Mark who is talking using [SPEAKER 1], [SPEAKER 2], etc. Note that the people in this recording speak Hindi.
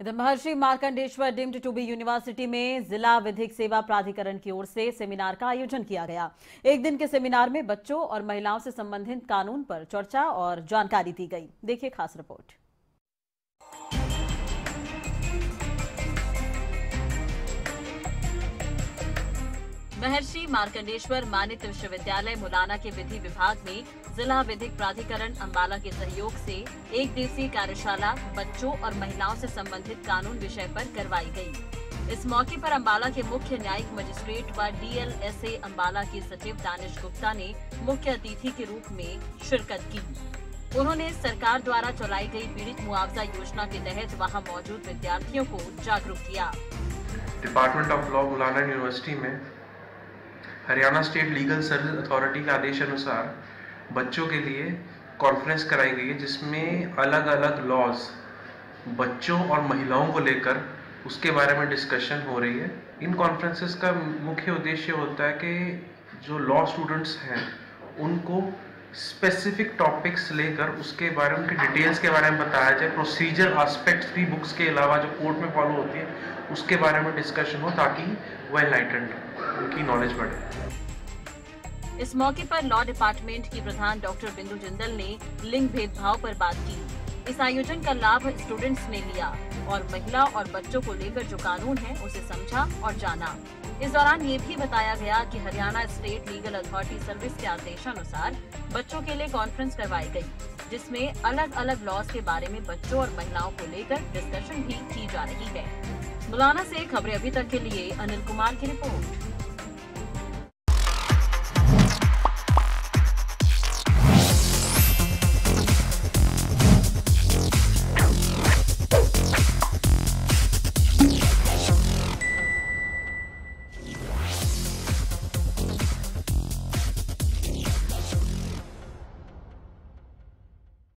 [SPEAKER 1] इधर Maharishi Markandeshwar deemed to be university में जिला विधिक सेवा प्राधिकरण की ओर से सेमिनार का आयोजन किया गया। एक दिन के सेमिनार में बच्चों और महिलाओं से संबंधित कानून पर चर्चा और जानकारी दी गई। देखिए खास रिपोर्ट। महर्षि मार्कंडेश्वर मानित विश्वविद्यालय मुलाना के विधि विभाग में जिला विधिक प्राधिकरण अम्बाला के सहयोग से एक दिवसीय कार्यशाला बच्चों और महिलाओं से संबंधित कानून विषय पर करवाई गई। इस मौके पर अम्बाला के मुख्य न्यायिक मजिस्ट्रेट व डीएलएसए अम्बाला के सचिव दानिश गुप्ता ने मुख्य अतिथि के रूप में शिरकत की उन्होंने सरकार द्वारा चलाई गई पीड़ित मुआवजा योजना के तहत वहाँ मौजूद विद्यार्थियों को जागरूक किया
[SPEAKER 2] department of law Mullana university में Haryana state legal service authority के आदेश अनुसार बच्चों के लिए कॉन्फ्रेंस कराई गई है, जिसमें अलग अलग लॉज बच्चों और महिलाओं को लेकर उसके बारे में डिस्कशन हो रही है। इन कॉन्फ्रेंसेस का मुख्य उद्देश्य होता है कि जो लॉ स्टूडेंट्स हैं, उनको स्पेसिफिक टॉपिक्स लेकर उसके बारे में डिटेल्स के बारे में बताया जाए प्रोसीजर आस्पेक्ट्स भी बुक्स के अलावा जो कोर्ट में फॉलो होती है, उसके बारे में डिस्कशन हो ताकि वह एनलाइटेंड उनकी नॉलेज बढ़े।
[SPEAKER 1] इस मौके पर लॉ डिपार्टमेंट की प्रधान डॉक्टर बिंदु जिंदल ने लिंग भेदभाव पर बात की। इस आयोजन का लाभ स्टूडेंट्स ने लिया और महिला और बच्चों को लेकर जो कानून है उसे समझा और जाना। इस दौरान ये भी बताया गया कि Haryana state legal authority service के आदेशानुसार बच्चों के लिए कॉन्फ्रेंस करवाई गई, जिसमें अलग अलग लॉज के बारे में बच्चों और महिलाओं को लेकर डिस्कशन भी की जा रही है। मुलाना से खबरें अभी तक के लिए अनिल कुमार की रिपोर्ट।